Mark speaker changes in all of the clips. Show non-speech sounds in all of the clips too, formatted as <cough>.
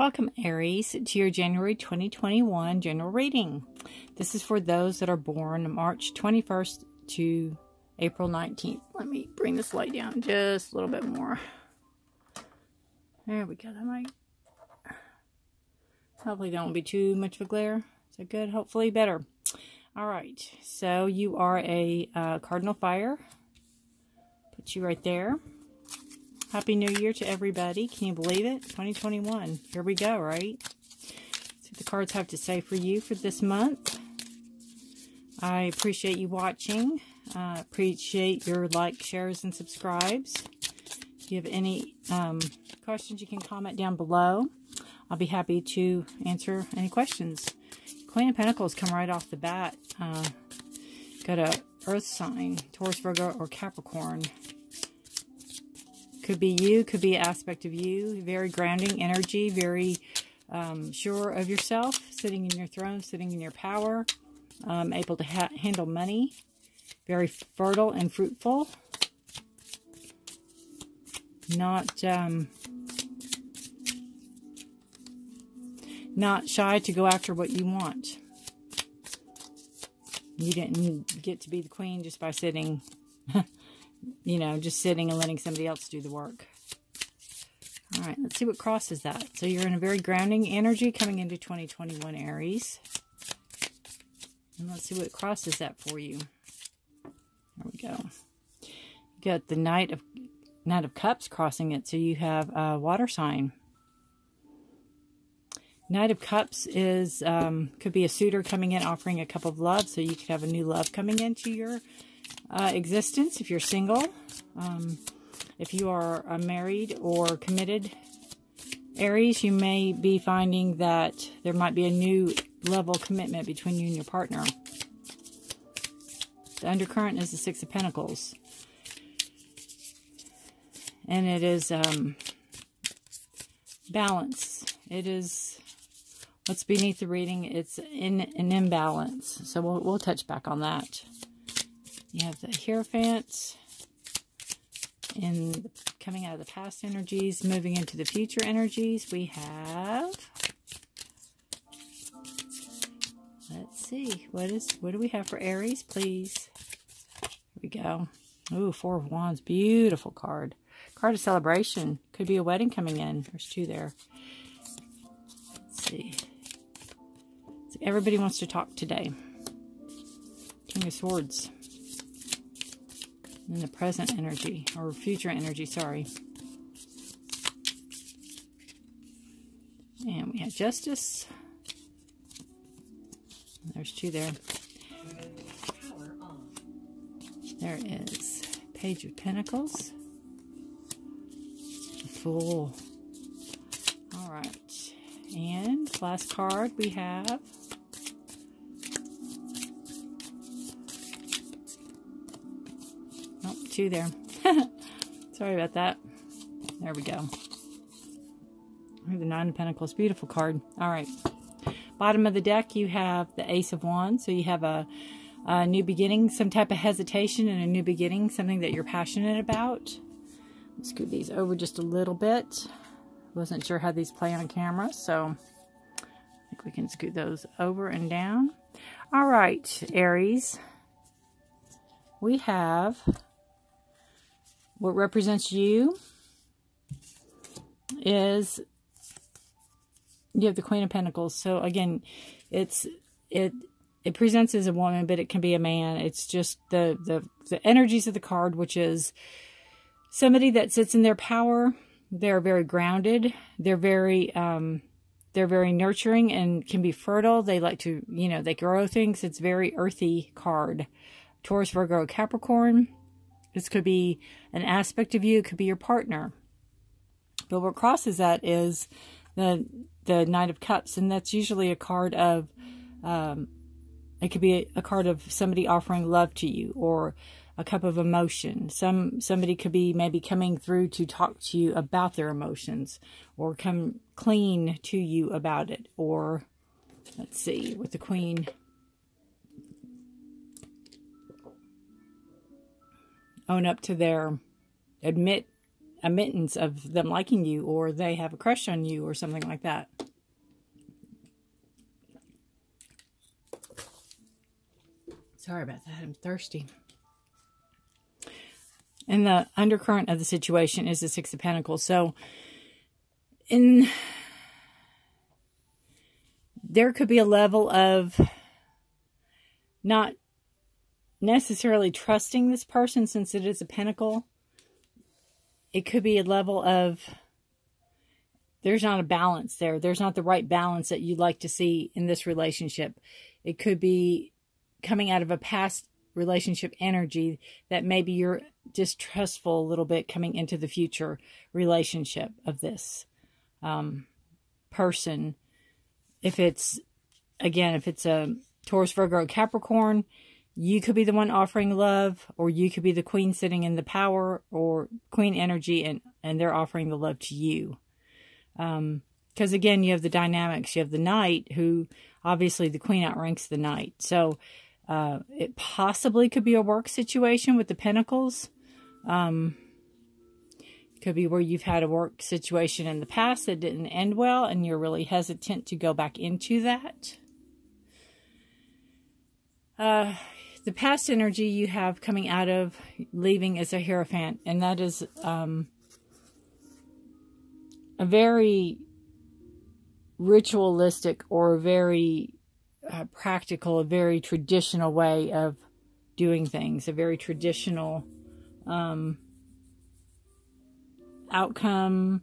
Speaker 1: Welcome, Aries, to your January 2021 general reading. This is for those that are born March 21st to April 19th. Let me bring this light down just a little bit more. There we go. That might. Hopefully, don't be too much of a glare. That good? Hopefully, better. All right. So, you are a uh, Cardinal Fire. Put you right there. Happy New Year to everybody. Can you believe it? 2021. Here we go, right? See what the cards have to say for you for this month. I appreciate you watching. Uh, appreciate your like, shares, and subscribes. If you have any um, questions, you can comment down below. I'll be happy to answer any questions. Queen of Pentacles come right off the bat. Uh, got a Earth sign, Taurus, Virgo, or Capricorn. Could be you, could be an aspect of you. Very grounding energy, very um, sure of yourself, sitting in your throne, sitting in your power, um, able to ha handle money, very fertile and fruitful. Not, um, not shy to go after what you want. You didn't get to be the queen just by sitting <laughs> you know, just sitting and letting somebody else do the work. All right, let's see what crosses that. So you're in a very grounding energy coming into 2021 Aries. And let's see what crosses that for you. There we go. You got the Knight of Knight of Cups crossing it, so you have a water sign. Knight of Cups is um, could be a suitor coming in offering a cup of love, so you could have a new love coming into your uh, existence if you're single. Um, if you are a married or committed Aries, you may be finding that there might be a new level commitment between you and your partner. The undercurrent is the Six of Pentacles. And it is um, balance. It is what's beneath the reading. It's in an imbalance. So we'll, we'll touch back on that. You have the Hierophant in coming out of the past energies, moving into the future energies. We have let's see, what is what do we have for Aries, please? Here we go. Ooh, Four of Wands, beautiful card. Card of celebration. Could be a wedding coming in. There's two there. Let's see. Everybody wants to talk today. King of Swords in the present energy, or future energy, sorry. And we have justice. There's two there. There is Page of Pentacles. The Fool. All right. And last card we have there. <laughs> Sorry about that. There we go. The Nine of Pentacles. Beautiful card. All right. Bottom of the deck, you have the Ace of Wands. So you have a, a new beginning, some type of hesitation and a new beginning, something that you're passionate about. Scoot these over just a little bit. Wasn't sure how these play on camera, so I think we can scoot those over and down. All right, Aries. We have what represents you is you have the Queen of Pentacles. So again, it's it it presents as a woman, but it can be a man. It's just the the the energies of the card, which is somebody that sits in their power. They're very grounded. They're very um they're very nurturing and can be fertile. They like to, you know, they grow things. It's very earthy card. Taurus, Virgo, Capricorn. This could be an aspect of you. It could be your partner. But what crosses that is the the Knight of Cups, and that's usually a card of, um, it could be a, a card of somebody offering love to you, or a cup of emotion. Some somebody could be maybe coming through to talk to you about their emotions, or come clean to you about it, or let's see, with the Queen own up to their, admit admittance of them liking you or they have a crush on you or something like that. Sorry about that. I'm thirsty. And the undercurrent of the situation is the Six of Pentacles. So, in there could be a level of not necessarily trusting this person since it is a pentacle. It could be a level of there's not a balance there. There's not the right balance that you'd like to see in this relationship. It could be coming out of a past relationship energy that maybe you're distrustful a little bit coming into the future relationship of this um, person. If it's, again, if it's a Taurus, Virgo, Capricorn, you could be the one offering love, or you could be the queen sitting in the power or queen energy, and, and they're offering the love to you. Um, because again, you have the dynamics. You have the knight, who obviously the queen outranks the knight. So uh, it possibly could be a work situation with the pentacles. Um, could be where you've had a work situation in the past that didn't end well, and you're really hesitant to go back into that. Uh, the past energy you have coming out of leaving is a Hierophant, and that is um, a very ritualistic or very uh, practical, a very traditional way of doing things, a very traditional um, outcome,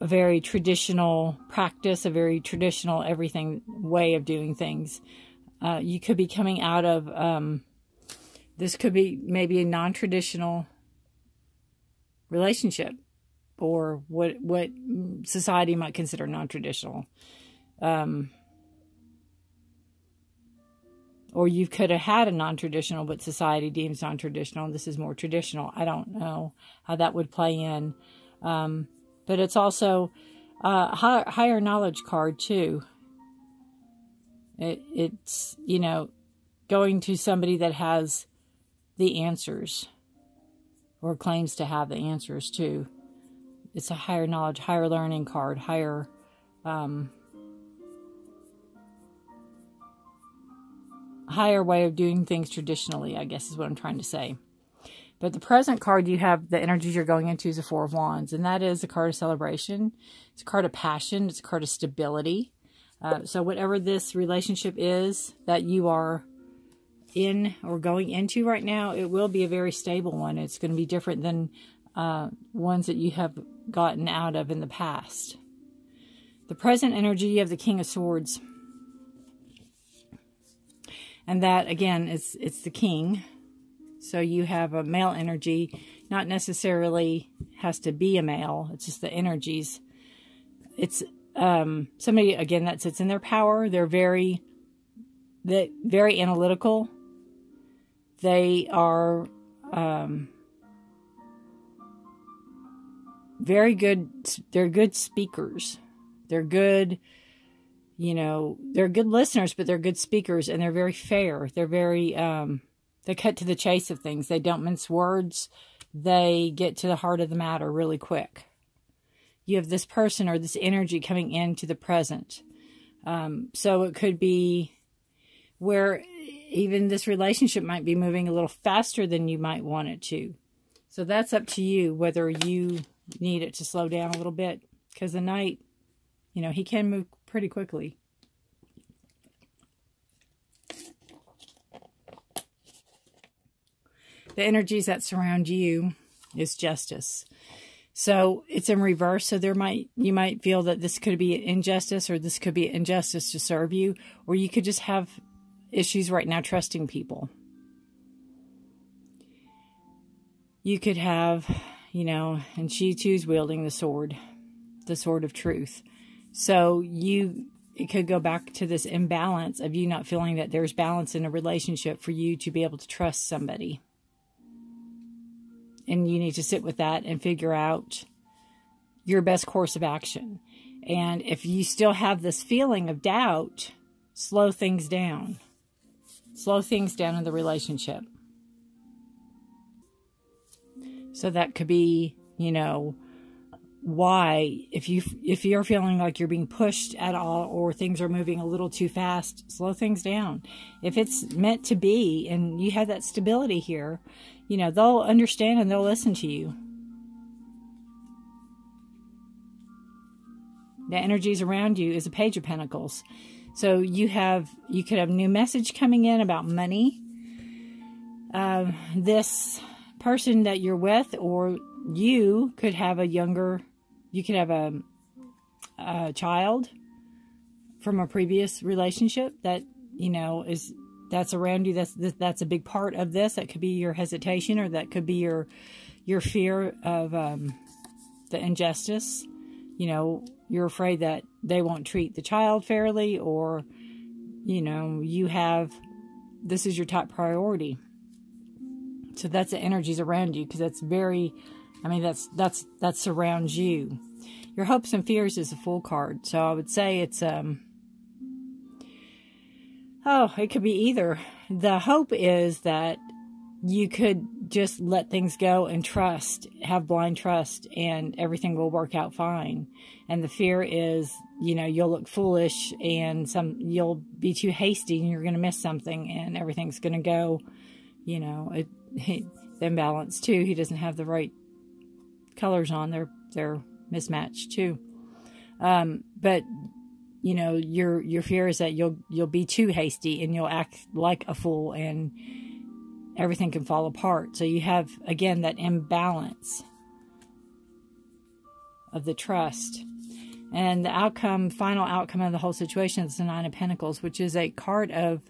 Speaker 1: a very traditional practice, a very traditional everything way of doing things. Uh, you could be coming out of um, this could be maybe a non-traditional relationship or what what society might consider non-traditional. Um, or you could have had a non-traditional but society deems non-traditional this is more traditional. I don't know how that would play in. Um, but it's also a high, higher knowledge card too it, it's, you know, going to somebody that has the answers or claims to have the answers to. It's a higher knowledge, higher learning card, higher, um, higher way of doing things traditionally, I guess is what I'm trying to say. But the present card you have, the energies you're going into is a Four of Wands, and that is a card of celebration. It's a card of passion. It's a card of stability. Uh, so whatever this relationship is that you are in or going into right now, it will be a very stable one. It's going to be different than uh, ones that you have gotten out of in the past. The present energy of the King of Swords. And that, again, is it's the king. So you have a male energy, not necessarily has to be a male. It's just the energies. It's um, somebody again that sits in their power. They're very, that very analytical. They are um, very good. They're good speakers. They're good. You know, they're good listeners, but they're good speakers, and they're very fair. They're very. Um, they cut to the chase of things. They don't mince words. They get to the heart of the matter really quick you have this person or this energy coming into the present. Um, so it could be where even this relationship might be moving a little faster than you might want it to. So that's up to you whether you need it to slow down a little bit. Because the knight, you know, he can move pretty quickly. The energies that surround you is justice. So it's in reverse. So there might you might feel that this could be injustice or this could be injustice to serve you, or you could just have issues right now trusting people. You could have, you know, and she too's wielding the sword, the sword of truth. So you it could go back to this imbalance of you not feeling that there's balance in a relationship for you to be able to trust somebody and you need to sit with that and figure out your best course of action. And if you still have this feeling of doubt, slow things down. Slow things down in the relationship. So that could be, you know, why if you if you're feeling like you're being pushed at all or things are moving a little too fast slow things down if it's meant to be and you have that stability here you know they'll understand and they'll listen to you. The energies around you is a page of pentacles. So you have you could have new message coming in about money. Um, this person that you're with or you could have a younger you could have a, a child from a previous relationship that you know is that's around you that's that's a big part of this that could be your hesitation or that could be your your fear of um, the injustice you know you're afraid that they won't treat the child fairly or you know you have this is your top priority so that's the energies around you because that's very I mean, that's that's that surrounds you. Your hopes and fears is a full card, so I would say it's um. Oh, it could be either. The hope is that you could just let things go and trust, have blind trust, and everything will work out fine. And the fear is, you know, you'll look foolish and some you'll be too hasty and you're going to miss something and everything's going to go, you know, it, it, the imbalance too. He doesn't have the right colors on. They're they're mismatched too. Um, but you know, your your fear is that you'll you'll be too hasty and you'll act like a fool and everything can fall apart. So you have again that imbalance of the trust. And the outcome, final outcome of the whole situation is the Nine of Pentacles, which is a card of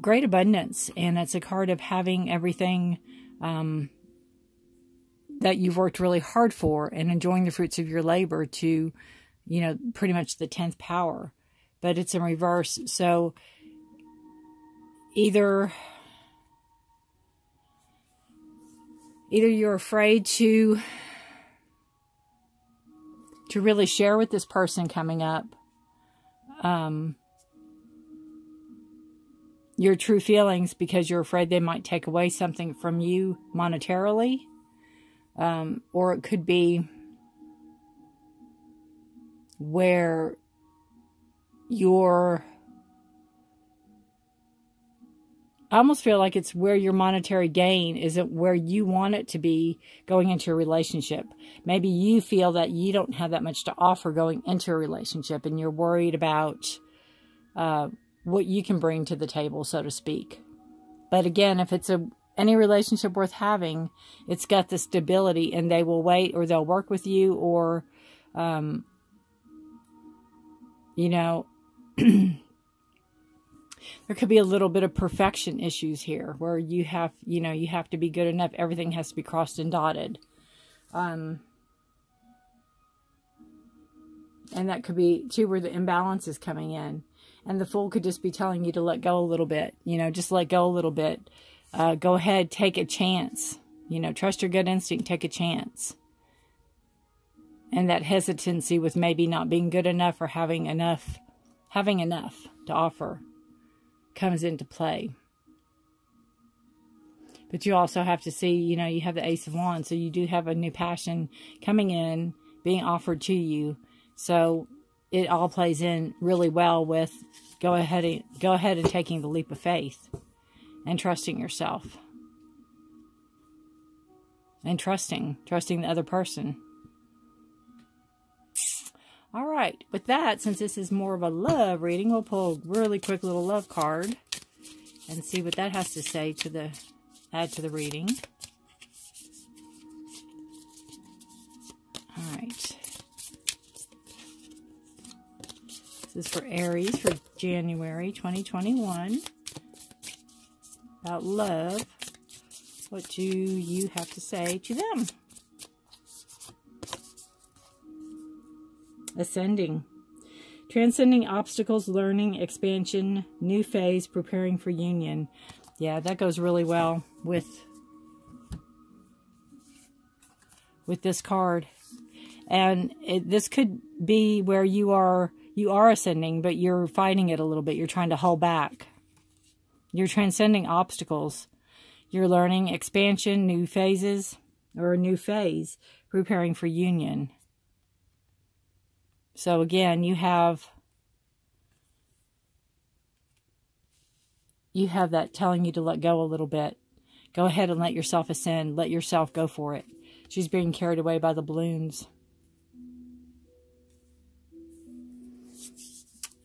Speaker 1: great abundance. And it's a card of having everything um, that you've worked really hard for and enjoying the fruits of your labor to, you know, pretty much the 10th power. But it's in reverse. So either either you're afraid to to really share with this person coming up um, your true feelings because you're afraid they might take away something from you monetarily um, or it could be where your I almost feel like it's where your monetary gain isn't where you want it to be going into a relationship. Maybe you feel that you don't have that much to offer going into a relationship and you're worried about uh, what you can bring to the table, so to speak. But again, if it's a any relationship worth having, it's got the stability and they will wait or they'll work with you or, um, you know, <clears throat> there could be a little bit of perfection issues here where you have, you know, you have to be good enough. Everything has to be crossed and dotted. Um, and that could be too where the imbalance is coming in. And the fool could just be telling you to let go a little bit, you know, just let go a little bit uh, go ahead, take a chance. You know, trust your gut instinct, take a chance. And that hesitancy with maybe not being good enough or having enough, having enough to offer comes into play. But you also have to see, you know, you have the Ace of Wands, so you do have a new passion coming in, being offered to you. So it all plays in really well with go ahead and go ahead and taking the leap of faith and trusting yourself. And trusting, trusting the other person. All right, with that, since this is more of a love reading, we'll pull a really quick little love card and see what that has to say to the add to the reading. All right. This is for Aries for January 2021 about love, what do you have to say to them? Ascending. Transcending obstacles, learning, expansion, new phase, preparing for union. Yeah, that goes really well with with this card. And it, this could be where you are you are ascending, but you're fighting it a little bit. You're trying to hold back. You're transcending obstacles. You're learning expansion, new phases. or a new phase, preparing for union. So again, you have you have that telling you to let go a little bit. Go ahead and let yourself ascend. Let yourself go for it. She's being carried away by the balloons.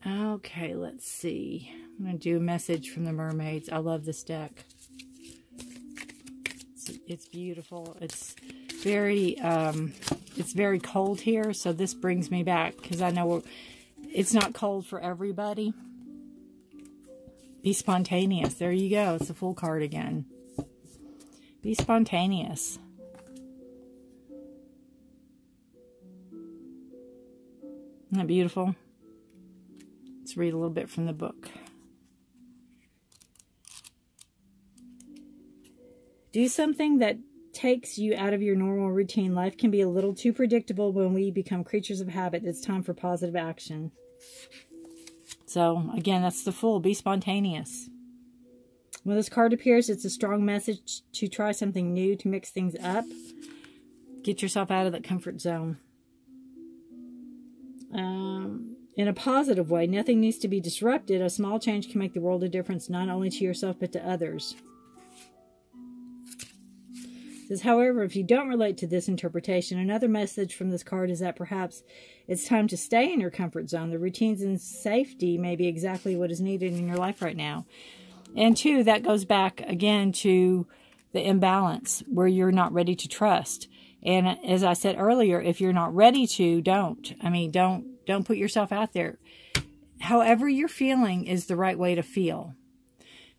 Speaker 1: Okay, let's see. I'm going to do a message from the mermaids. I love this deck. It's, it's beautiful. It's very, um, it's very cold here, so this brings me back because I know it's not cold for everybody. Be spontaneous. There you go. It's a full card again. Be spontaneous. Isn't that beautiful? Let's read a little bit from the book. Do something that takes you out of your normal routine. Life can be a little too predictable when we become creatures of habit. It's time for positive action. So, again, that's the Fool. Be spontaneous. When this card appears, it's a strong message to try something new, to mix things up. Get yourself out of that comfort zone. Um, in a positive way, nothing needs to be disrupted. A small change can make the world a difference, not only to yourself, but to others says, however, if you don't relate to this interpretation, another message from this card is that perhaps it's time to stay in your comfort zone. The routines and safety may be exactly what is needed in your life right now. And two, that goes back again to the imbalance where you're not ready to trust. And as I said earlier, if you're not ready to, don't. I mean, don't don't put yourself out there. However you're feeling is the right way to feel.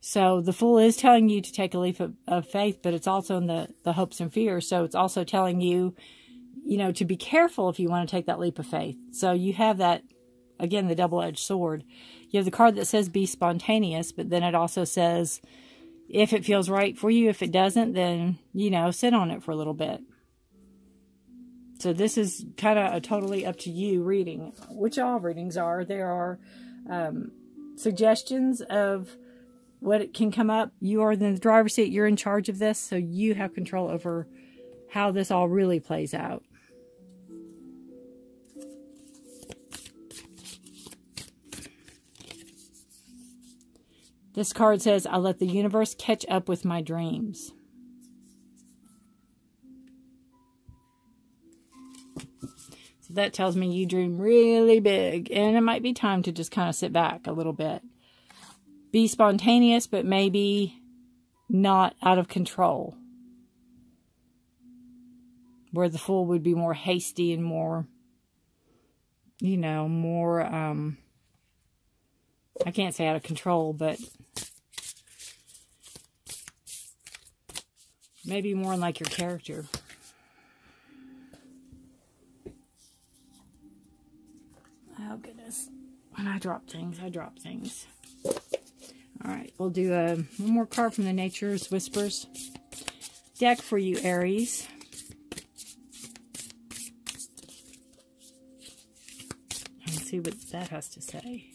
Speaker 1: So the fool is telling you to take a leap of, of, faith, but it's also in the, the hopes and fears. So it's also telling you, you know, to be careful if you want to take that leap of faith. So you have that, again, the double edged sword. You have the card that says be spontaneous, but then it also says if it feels right for you. If it doesn't, then, you know, sit on it for a little bit. So this is kind of a totally up to you reading, which all readings are. There are um, suggestions of what it can come up. You are in the driver's seat. You're in charge of this, so you have control over how this all really plays out. This card says, I let the universe catch up with my dreams. So that tells me you dream really big, and it might be time to just kind of sit back a little bit be spontaneous, but maybe not out of control. Where the fool would be more hasty and more, you know, more, um, I can't say out of control, but maybe more like your character. Oh, goodness. When I drop things, I drop things. All right, we'll do a, um, one more card from the Nature's Whispers deck for you, Aries. Let's see what that has to say.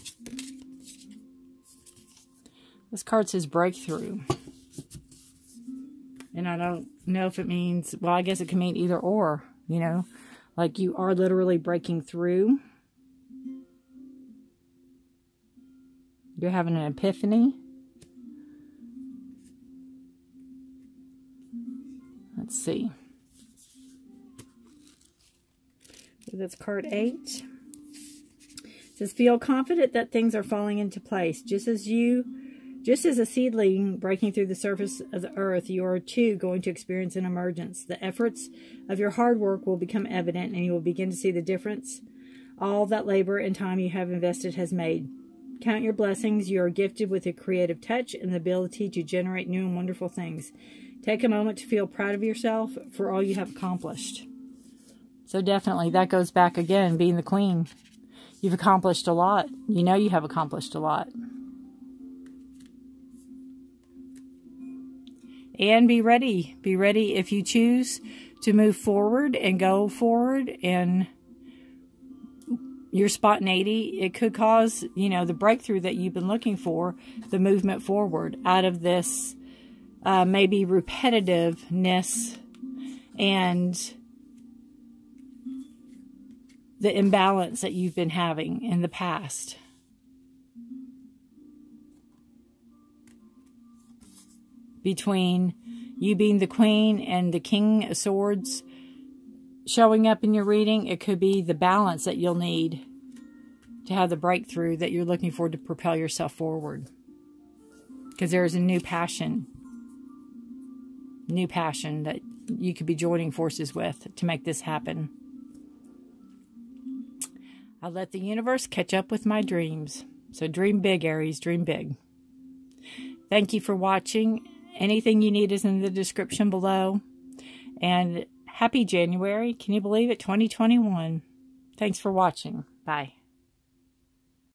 Speaker 1: This card says breakthrough. And I don't know if it means, well, I guess it can mean either or, you know, like you are literally breaking through. You're having an epiphany. See. That's card eight. It says, feel confident that things are falling into place. Just as you, just as a seedling breaking through the surface of the earth, you are too going to experience an emergence. The efforts of your hard work will become evident and you will begin to see the difference all that labor and time you have invested has made. Count your blessings. You are gifted with a creative touch and the ability to generate new and wonderful things. Take a moment to feel proud of yourself for all you have accomplished. So definitely, that goes back again, being the queen. You've accomplished a lot. You know you have accomplished a lot. And be ready. Be ready if you choose to move forward and go forward and your spontaneity, it could cause, you know, the breakthrough that you've been looking for, the movement forward out of this uh, maybe repetitiveness and the imbalance that you've been having in the past. Between you being the queen and the king of swords showing up in your reading, it could be the balance that you'll need to have the breakthrough that you're looking for to propel yourself forward. Because there is a new passion, new passion that you could be joining forces with to make this happen. I let the universe catch up with my dreams. So dream big, Aries, dream big. Thank you for watching. Anything you need is in the description below. And happy January. Can you believe it? 2021. Thanks for watching. Bye.